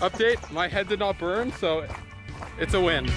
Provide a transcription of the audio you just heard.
Update, my head did not burn, so it's a win.